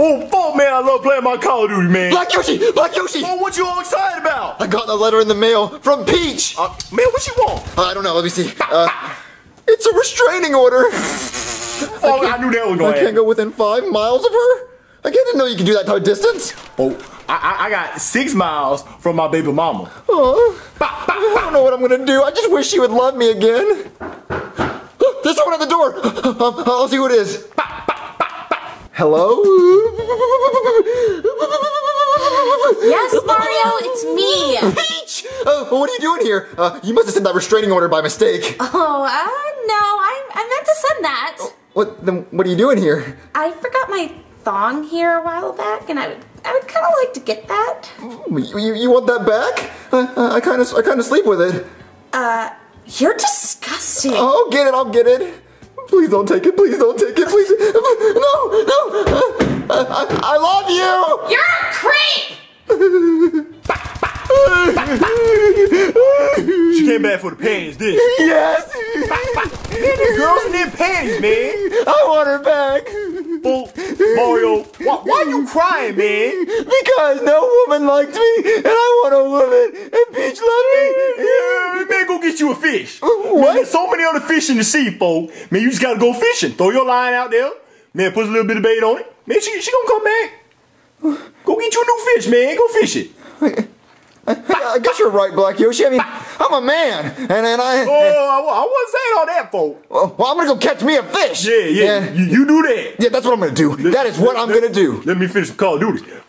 Oh, fuck, man, I love playing my Call of Duty, man. Black Yoshi! Black Yoshi! Oh, what you all excited about? I got a letter in the mail from Peach! Uh, man, what you want? I don't know, let me see. Uh, it's a restraining order! Oh, I, knew that was I gonna can't happen. go within five miles of her? I didn't know you could do that type of distance. Oh, I, I, I got six miles from my baby mama. Oh, I don't know what I'm gonna do. I just wish she would love me again. There's someone at the door. Um, I'll see who it is. Hello? Yes, Mario, it's me. Peach! Uh, what are you doing here? Uh, you must have sent that restraining order by mistake. Oh, uh, no, I, I meant to send that. What? Then what are you doing here? I forgot my thong here a while back, and I would, I would kind of like to get that. You, you, you want that back? I kind of I kind of sleep with it. Uh, you're disgusting. I'll get it. I'll get it. Please don't take it. Please don't take it. Please. No, no. Uh, I, I love you. You're a creep! She came back for the panties, didn't she? Yes. Man, these girls in their panties, man. I want her back. Oh, Mario, why, why you crying, man? Because no woman liked me, and I want a woman, and Peach loved me. Yeah, man, go get you a fish. Uh, what? Man, there's so many other fish in the sea, folk. Man, you just gotta go fishing. Throw your line out there. Man, put a little bit of bait on it. Man, she, she gonna come back. Go get you a new fish, man. Go fish it. I guess you're right, Black Yoshi. I mean, I'm a man, and and I. Oh, I, I wasn't saying all that, folk. Well, I'm gonna go catch me a fish. Yeah, yeah, You, you do that. Yeah, that's what I'm gonna do. That is what I'm gonna do. Let me finish Call of Duty.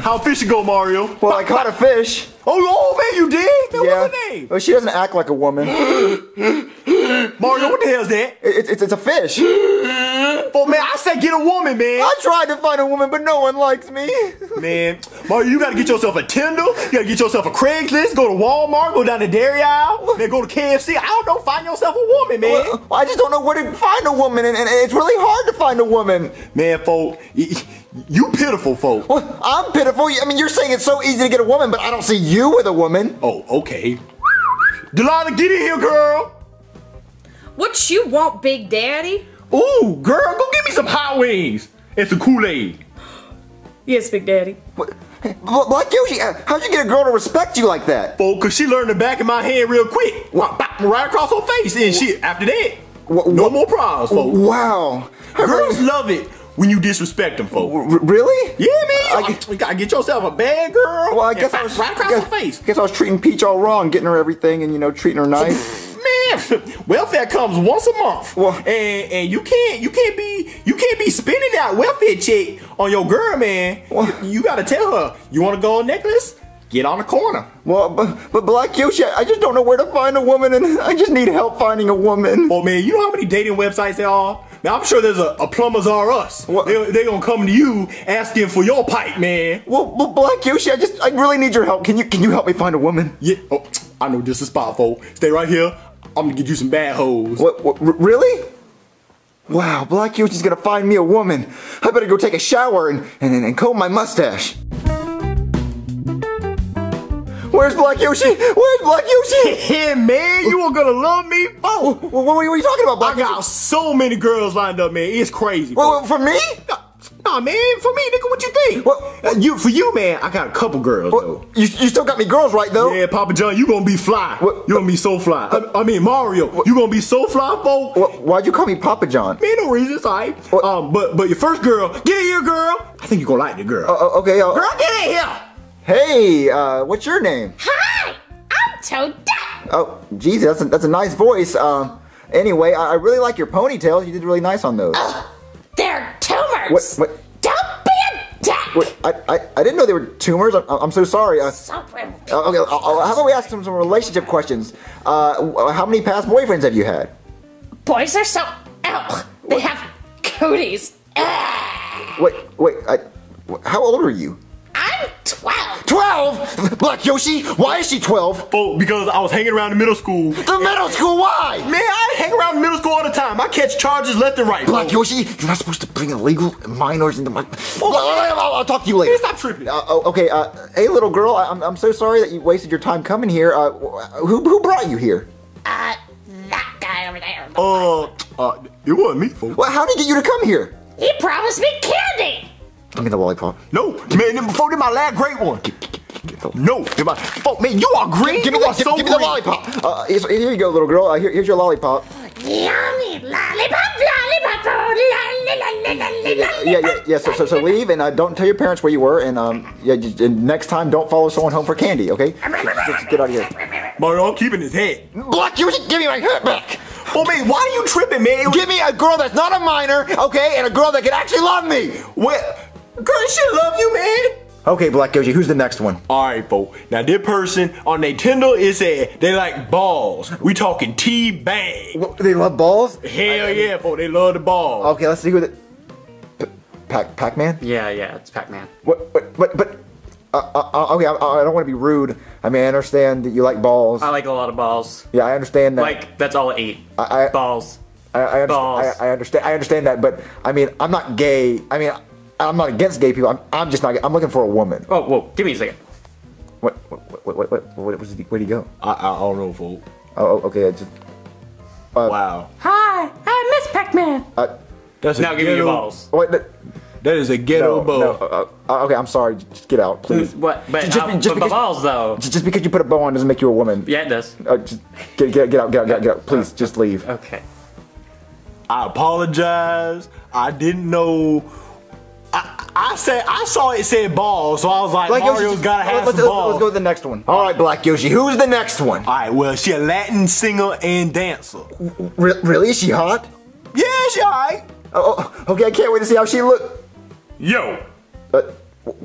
How fishing go, Mario? Well, I caught a fish. Oh, oh man, you did? Man, Yeah. what's her name? Well, oh, she doesn't act like a woman. Mario, what the hell is that? It, it's, it's a fish. Man, I said get a woman, man. I tried to find a woman, but no one likes me. Man, Mario, you gotta get yourself a Tinder. You gotta get yourself a Craigslist. Go to Walmart. Go down to dairy aisle. Man, go to KFC. I don't know. Find yourself a woman, man. Well, I just don't know where to find a woman, and, and it's really hard to find a woman. Man, folk, y- y- you pitiful, folk. Well, I'm pitiful. I mean, you're saying it's so easy to get a woman, but I don't see you with a woman. Oh, okay. Delilah, get in here, girl. What you want, Big Daddy? Ooh, girl, go get me some hot wings and some Kool-Aid. Yes, Big Daddy. What- Bl- Black Yoshi, uh, how'd you get a girl to respect you like that? Folk, cause she learned the back of my hand real quick. Bop, bop, Right across her face. And she, after that, Wha- no wha- more problems, folk. Wow. I Girls really- love it when you disrespect them, folk. R- really? Yeah, man. I- you gotta get yourself a bad girl. Well, I and guess I was right across guess, her face. guess I was treating Peach all wrong, getting her everything, and you know, treating her nice. Welfare comes once a month, Well- and and you can't you can't be you can't be spending that welfare check on your girl, man. Well- You, you gotta tell her you want a gold necklace. Get on the corner. Well, but, but Black Yoshi, I just don't know where to find a woman, and I just need help finding a woman. Oh man, you know how many dating websites there are? Now I'm sure there's a, a plumbers are us. What? They they gonna come to you asking for your pipe, man. Well, well, Black Yoshi, I just, I really need your help. Can you, can you help me find a woman? Yeah. Oh, I know just a spot, folks. Stay right here. I'm gonna get you some bad hoes. What, what really? Wow, Black Yoshi's gonna find me a woman. I better go take a shower and, and, and comb my mustache. Where's Black Yoshi? Where's Black Yoshi? Yeah, man, you are gonna love me, Oh, What, what, what are you talking about, Black Yoshi? I got Yoshi? so many girls lined up, man. It's crazy. Well, for me? Nah, man, for me, nigga, what you think? What- Uh, you for you, man, I got a couple girls Well, though. you, you still got me girls right, though? Yeah, Papa John, you gonna be fly. What- You gonna be so fly. I, I mean, Mario, you gonna be so fly, folks. Wh- Why'd you call me Papa John? Man, no reason, it's alright. Um, but but your first girl, get here, girl. I think you gonna like the girl. Uh, okay, uh, girl, get in here. hey, uh, what's your name? Hi, I'm Toadette. Oh, geez, that's a, that's a nice voice. Um, anyway, I, I really like your ponytails. You did really nice on those. They're tumors. What- what- Don't be Wait, I, I, I didn't know they were tumors. I'm, I'm so sorry. Uh, So uh, okay, uh, how about we ask some, some relationship questions? Uh, how many past boyfriends have you had? Boys are so. Ugh, they have cooties. Wait, wait, I, how old are you? I'm 12. 12! Black Yoshi, why is she 12? Oh, because I was hanging around in middle school. The middle school, why? Man, I hang around middle school all the time. I catch charges left and right. Black folks. Yoshi, you're not supposed to bring illegal minors into my. I'll, I'll- I'll talk to you later. Man, stop tripping. Uh, oh, okay, uh, hey, little girl, I, I'm, I'm so sorry that you wasted your time coming here. Uh, who, who brought you here? Uh, that guy over there. Uh, Uh, it wasn't me, folks. Well, how did he get you to come here? He promised me candy. Give me the lollipop. No, man, them before did my last great one. No, did my, fuck, man, you are green. Give me, you the, are give, so give me the lollipop. Uh, here's- here you go, little girl. Uh, here, here's your lollipop. Yummy lollipop, lollipop, oh, la, Yeah, yeah, yeah. So, so, so leave and uh, don't tell your parents where you were. And um, yeah, just, and next time don't follow someone home for candy. Okay? Just, just get out of here. Mario, I'm keeping his head. Black, you should give me my hat back. Oh, man, why are you tripping, man? Give me a girl that's not a minor, okay, and a girl that can actually love me. What? Girl, she love you, man. Okay, Black Yoshi, who's the next one? All right, folks. Now, this person on Nintendo is said they like balls. We talking T-bag. They love balls. Hell yeah, folks. They love the balls. Okay, let's see who the. P- Pac Pac Man. Yeah, yeah, it's Pac-Man. What? What? But but. Uh, uh, uh, okay, I, I don't want to be rude. I mean, I understand that you like balls. I like a lot of balls. yeah, I understand that. Like that's all I eat. I- I- balls. I, I, understand, balls. I, I understand. I understand that, but I mean, I'm not gay. I mean, I'm not against gay people. I'm, I'm just not. I'm looking for a woman. Oh, whoa! Give me a second. What? What? What? What? What? what was he, where'd he go? I, I don't know, folks. Oh, oh, okay. I just. Wow. Hi, I'm Miss Pac-Man. Uh, That's Now a give me your balls. wait. No, That is a ghetto no, ball. no, uh, uh, okay, I'm sorry. Just get out, please. What? But, Just- uh, just- just but because- balls though. Just just because you put a bow on doesn't make you a woman. Yeah, it does. Uh, just get, get, get out, get out, get out, get out. Please, just leave. Okay. I apologize. I didn't know. I, I said I saw it said ball, so I was like, Black Yoshi, Mario's just- gotta have let's, some let's, balls. let's go to the next one. All right, Black Yoshi. Who's the next one? All right, well, she a Latin singer and dancer. Re- really? Is she hot? Yeah, she alright. Oh, oh, okay. I can't wait to see how she look. Yo, Uh,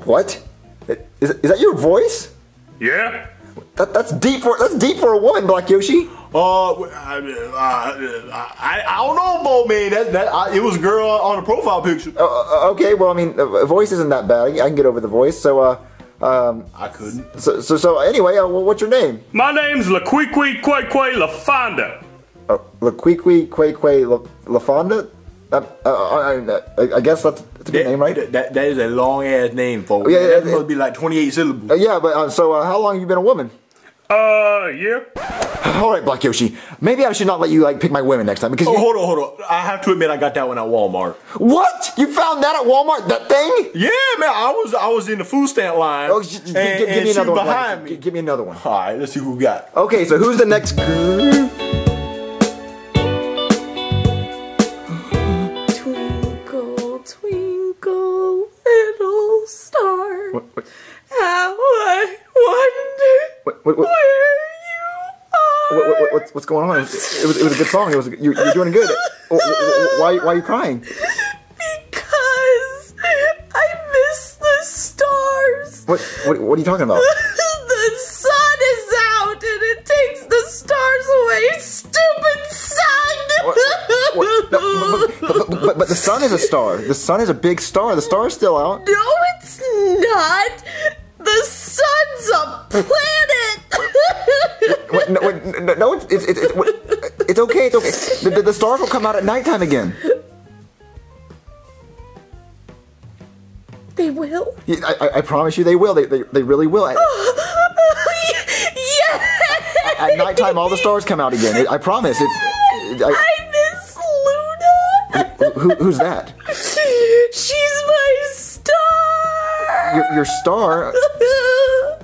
what? Is, is that your voice? yeah? That, that's deep for that's deep for a woman, Black Yoshi. Uh, I, I, I, I don't know, Bo, man. That, that I, it was a girl on the profile picture. Uh, uh, okay, well, I mean, uh, voice isn't that bad. I can get over the voice. So, uh, um, I couldn't. so, so, so anyway, uh, well, what's your name? My name's LaQuiqui Quay LaFonda. Uh, Laquiqui Quay Quay La, LaFonda? Uh, uh, I, I, I guess that's, that's a good That, name, right? That, that, that is a long ass name, folks. Yeah, Yeah, yeah, that yeah. must be like 28 syllables. Uh, yeah, but uh, so uh, how long have you been a woman? Uh, yeah? All right, Black Yoshi. Maybe I should not let you like pick my women next time because Oh, you, hold on, hold on. I have to admit, I got that one at Walmart. what? You found that at Walmart? That thing? Yeah, man, I was I was in the food stamp line. Oh, and, give, give and me another one. Black behind me. G- Give me another one. All right, let's see who we got. Okay, so who's the next girl? What, what, what, where you are. what, what, what's, what's going on? It was, it was, it was a good song. It was you, you're doing good. Wh- wh- wh- Why, why are you crying? Because I miss the stars. What, what, what are you talking about? the sun is out and it takes the stars away. Stupid sun! What- no, but, but, but, but the sun is a star. The sun is a big star. The star is still out. No, it's not. The sun's a planet. No, it's, it's, it's, it's, okay. It's okay. The, the, the stars will come out at nighttime again. they will. Yeah, I, I, promise you, they will. They, they, they really will. At, yeah. at nighttime, all the stars come out again. I promise. It's. I, I miss Luna. who, who's that? She's my star. Your, your star.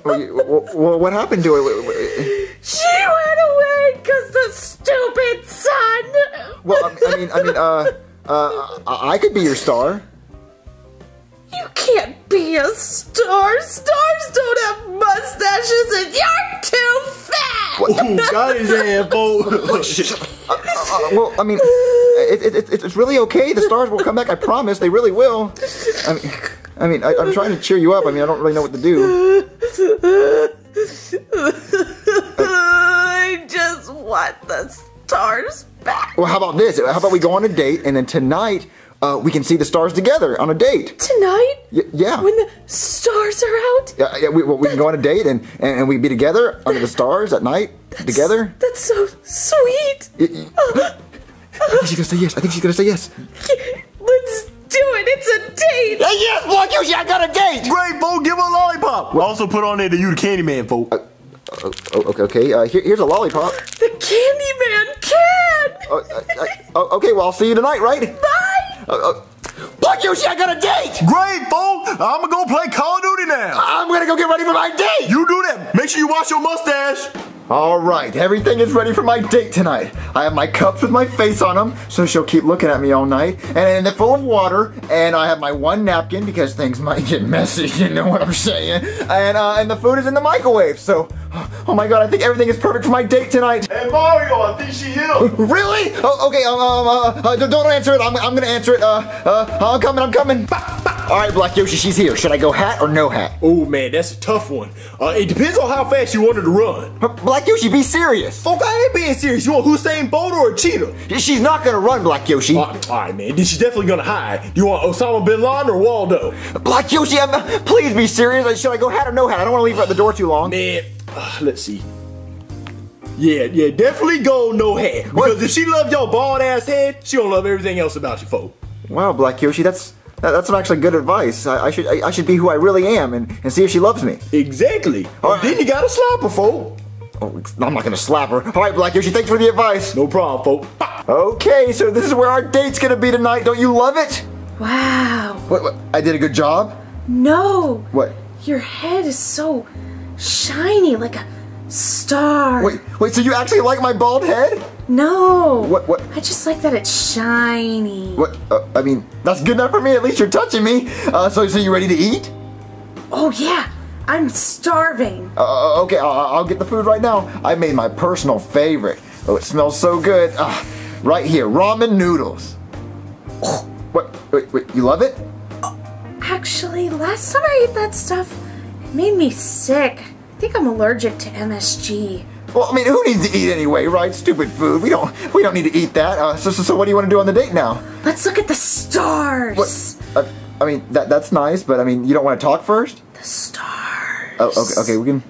Well, you- well, well, what happened to it? I, I mean, I mean, uh, uh, I I could be your star. You can't be a star. Stars don't have mustaches, and you're too fat. Ooh, got his ass. Uh, well, I mean, it, it, it, it's really okay. The stars will come back. I promise. They really will. I mean, I mean, I, I'm trying to cheer you up. I mean, I don't really know what to do. I just want the stars back. Well, how about this? How about we go on a date, and then tonight uh, we can see the stars together on a date. Tonight, Y- yeah. when the stars are out, Yeah, yeah we, well, we can go on a date and, and, and we be together under the stars at night together. that's so sweet. Y- y- I think she's gonna say yes. I think she's gonna say yes. Let's do it. It's a date. Hey, yes, Black Yoshi, I got a date. Great, folks. Give her a lollipop. We also put on there the you the Candyman, folks. Oh, okay, okay. Uh, here, here's a lollipop. The Candyman can. Uh, uh, uh, oh, okay, well, I'll see you tonight, right? Bye! Uh, uh, Black Yoshi, I got a date! Great, folks. I'm gonna go play Call of Duty now. I'm gonna go get ready for my date! You do that. Make sure you wash your mustache. All right, everything is ready for my date tonight. I have my cups with my face on them, so she'll keep looking at me all night. And they're full of water, and I have my one napkin because things might get messy, you know what I'm saying? And uh, and the food is in the microwave, so, oh my god, I think everything is perfect for my date tonight. Hey, Mario, I think she here. Really? Oh, okay, um, um, uh, uh, don't- answer it. I'm, I'm gonna answer it. Uh, uh, I'm coming, I'm coming. All right, Black Yoshi, she's here. Should I go hat or no hat? Oh, man, that's a tough one. Uh, it depends on how fast you want her to run. Black Yoshi, be serious. Folk, I ain't being serious. You want Hussein Bolt or a cheetah? She's not gonna run, Black Yoshi. Uh, all right, man. She's definitely gonna hide. You want Osama bin Laden or Waldo? Black Yoshi, I'm, please be serious. Should I go hat or no hat? I don't want to leave her at the door too long. Man, uh, let's see. Yeah, yeah, definitely go no hat. Because if she loved your bald ass head, she don't love everything else about you, folk. Wow, Black Yoshi, that's that, that's some actually good advice. I, I should I, I should be who I really am and, and see if she loves me. Exactly. All And then you gotta slap her, folk. Oh, I'm not gonna slap her. All right, Black Yoshi, thanks for the advice. No problem, folk. Okay, so this is where our date's gonna be tonight. Don't you love it? Wow. What? what I did a good job. No. What? Your head is so shiny, like a star. Wait, wait. So you actually like my bald head? No. What? What? I just like that it's shiny. What? Uh, I mean, that's good enough for me. At least you're touching me. Uh, so, so you ready to eat? Oh, yeah. I'm starving. Uh, okay, I'll, I'll get the food right now. I made my personal favorite. Oh, it smells so good. Ah, right here, ramen noodles. What? Wait, wait, you love it? Actually, last time I ate that stuff, it made me sick. I think I'm allergic to MSG. Well, I mean, who needs to eat anyway, right? Stupid food. We don't. We don't need to eat that. Uh, so, so, so, what do you want to do on the date now? Let's look at the stars. What? Uh, I mean, that that's nice, but I mean, you don't want to talk first? The stars. Oh, okay, okay. We can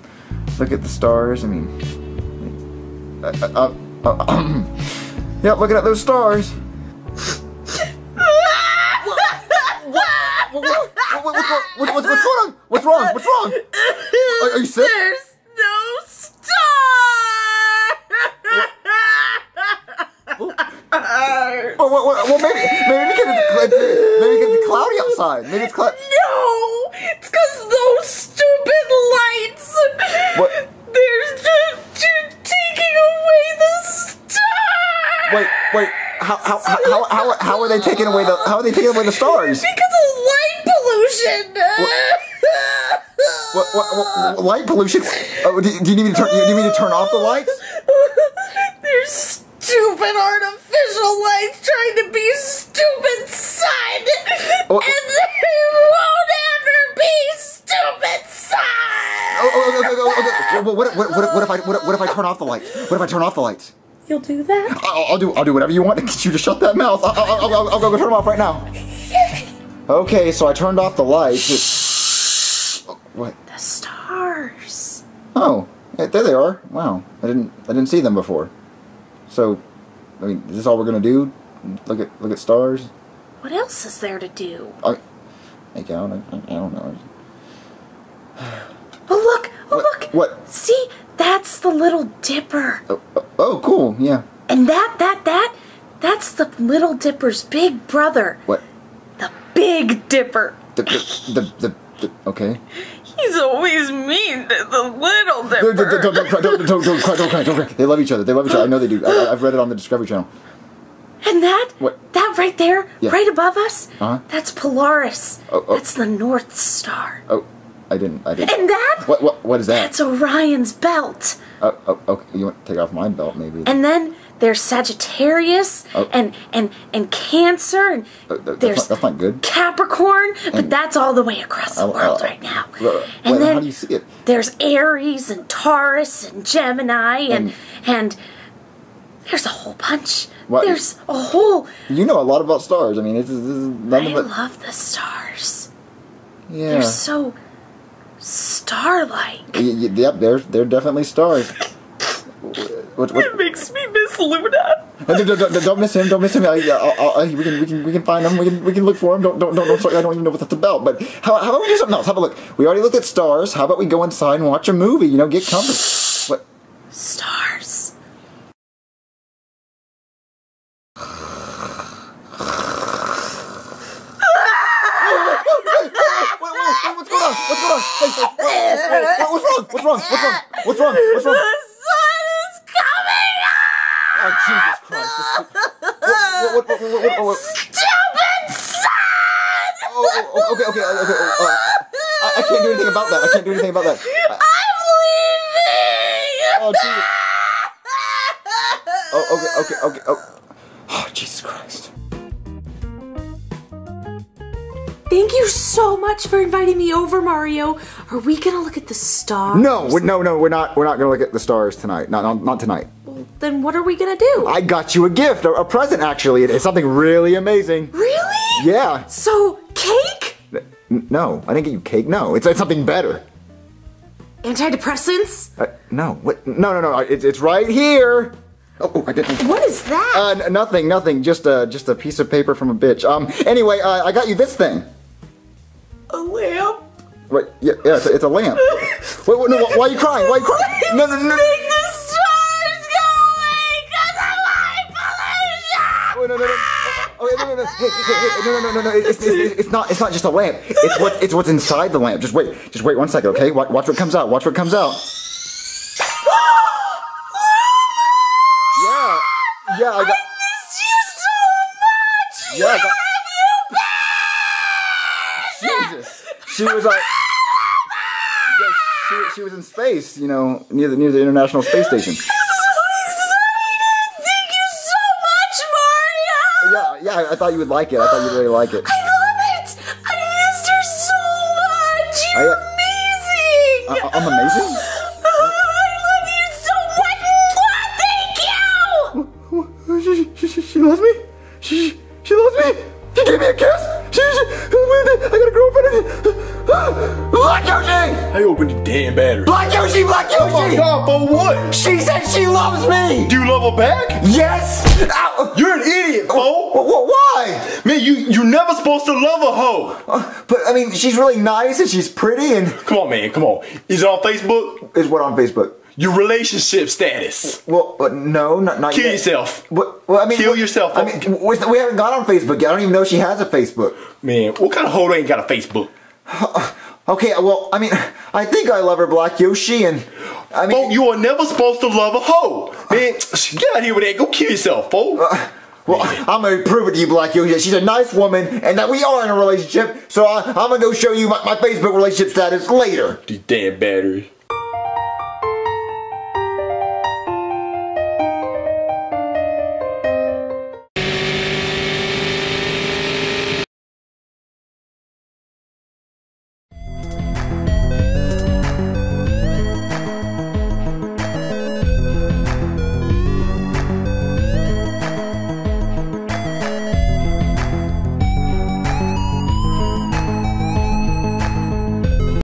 look at the stars. I mean, uh, uh, uh, uh, yeah, looking at those stars. What, what, what, what's, wrong? What- what's, what's going on? What's wrong? What's wrong? Are, are you sick? There's no star. Well, well, well, well, maybe, maybe because it's, maybe because it's cloudy outside. Maybe it's cloudy. No, it's because those stupid lights. What? They're just, just taking away the star. Wait, wait. How, how, how, how, how, how are they taking away the? How are they taking away the stars? Because of light pollution. What, what, what, ah. light pollution? Oh, do, do you need me to turn? Do you need me to turn off the lights? There's stupid artificial lights trying to be stupid sun. What- And there won't ever be stupid sun. Oh, oh. Well, what, what, what, what if I what, what if I turn off the lights? What if I turn off the lights? You'll do that? I'll, I'll do I'll do whatever you want to get you to shut that mouth. I'll, I'll, I'll, I'll go turn them off right now. Okay, so I turned off the lights. Oh, what? Oh, yeah, there they are. Wow, I didn't I didn't see them before. So, I mean, is this all we're gonna do? Look at look at stars. What else is there to do? I, make out. I, I don't know. Oh look! Oh What- look! what? See, that's the Little Dipper. Oh, oh, oh, cool. Yeah. And that, that, that, that's the Little Dipper's big brother. What? The Big Dipper. The the the, the, the okay. He's always mean to the Little Don't, don't, don't, don't, cry, don't, don't, don't cry, don't cry, don't cry. They love each other. They love each other. I know they do. I, I've read it on the Discovery Channel. And that, What? that right there, Yeah. right above us, Uh-huh. that's Polaris. Oh, oh. That's the North Star. Oh, I didn't. I didn't. And that, What what what is that? that's Orion's belt. Oh, oh, okay. You want to take off my belt, maybe? And then there's Sagittarius Oh. and and and Cancer and Uh, that's there's not- that's not good. Capricorn, but And- that's all the way across the Uh, world uh, right now. and then how do you see it? there's Aries and Taurus and Gemini and and, there's a whole bunch. What? There's a whole. You know a lot about stars. I mean, it's, it's none I of it. love the stars. Yeah. They're so star-like. Yep, they're they're definitely stars. What, what? It makes me miss Luna. Uh, no, don't, don't, miss him. Don't miss him. I, I, I, we can we can we can find him. We can we can look for him. Don't don't don't. don't sorry, I don't even know what that's about. But how, how about we do something else? How about look? We already looked at stars. How about we go inside and watch a movie? You know, get comfortable. What? Stars. What's? What's wrong? What's wrong? What's wrong? What's wrong? What's wrong? What, what? Stupid sun! Oh, oh, okay, okay, okay. okay, uh, I, I can't do anything about that. I can't do anything about that. I, I'm leaving! oh, Jesus. Oh, okay, okay, okay. Oh, oh Jesus Christ. Thank you so much for inviting me over, Mario. Are we gonna look at the stars? No, we're, no, no, we're not. We're not gonna look at the stars tonight. Not, not, not tonight. Then what are we gonna do? I got you a gift, a, a present. Actually, It- it's something really amazing. really? Yeah. So, cake? N- no, I didn't get you cake. No, it's, it's something better. Antidepressants? Uh, no, what? No, no, no. It's, it's right here. Oh, oh, I didn't. What is that? Uh, nothing, nothing. Just a, just a piece of paper from a bitch. Um. Anyway, uh, I got you this thing. A lamp? Wait, yeah, yeah, it's a, it's a lamp. wait, wait, no, why, why are you crying? Why are you crying? No, no, no, no. No, no, no. Hey, hey, hey, no, no, no, no, no. It's, it's, it's not. It's not just a lamp. It's what. It's what's inside the lamp. Just wait. Just wait one second, okay? Watch, watch what comes out. Watch what comes out. Yeah. Yeah. I got. I Missed you so much! Yeah. I got. Jesus. She was like. Yeah, she, she was in space, you know, near the near the International Space Station. I, I thought you would like it. I thought you'd really like it. I love it! I missed her so much! You're uh, amazing! I, I'm amazing. Damn battery. Black Yoshi! Black Oh my Yoshi! god, for what? She said she loves me! Do you love her back? Yes! Ow. Uh, you're an idiot, uh, Wh- fool. Why? Man, you you're never supposed to love a hoe. Uh, but I mean, she's really nice and she's pretty and Come on, man, come on. Is it on Facebook? is what on Facebook? Your relationship status. Well, but no, not not Kill yet. yourself. What, well, I mean, Kill what- yourself. I mean, we we haven't got on Facebook yet. I don't even know she has a Facebook. Man, what kind of hoe ain't got a Facebook? Okay, well, I mean, I think I love her, Black Yoshi, and I mean, Folk, you are never supposed to love a hoe. Uh, Man, get out here with that. Go kill yourself, folk. Uh, well, I'm gonna prove it to you, Black Yoshi. She's a nice woman, and that we are in a relationship. So I, I'm gonna go show you my, my Facebook relationship status later. These damn batteries.